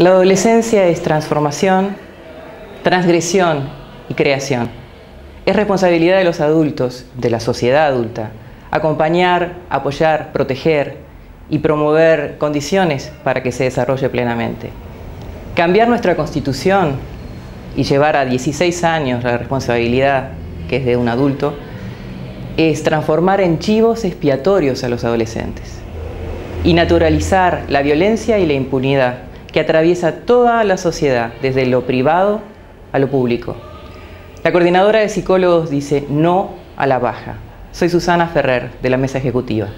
La adolescencia es transformación, transgresión y creación. Es responsabilidad de los adultos, de la sociedad adulta, acompañar, apoyar, proteger y promover condiciones para que se desarrolle plenamente. Cambiar nuestra constitución y llevar a 16 años la responsabilidad que es de un adulto es transformar en chivos expiatorios a los adolescentes y naturalizar la violencia y la impunidad que atraviesa toda la sociedad, desde lo privado a lo público. La coordinadora de psicólogos dice no a la baja. Soy Susana Ferrer, de la Mesa Ejecutiva.